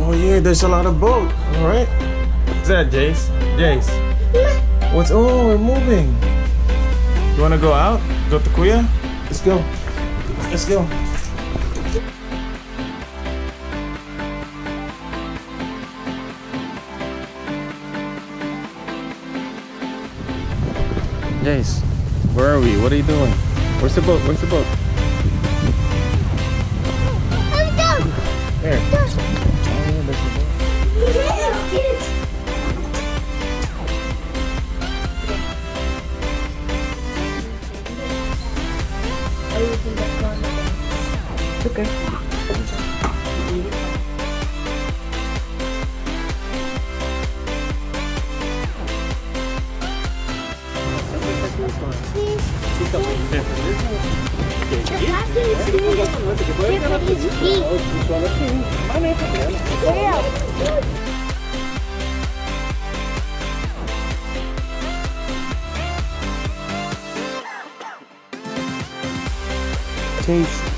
Oh yeah, there's a lot of boat. All right. What's that, Jace? Jace. What's? Oh, we're moving. You wanna go out? Go to Kuya? Let's go. Let's go. Jace, where are we? What are you doing? Where's the boat? Where's the boat? Here. Oh, there's the boat. It's okay. não é? Sim. É mesmo? Eu isso.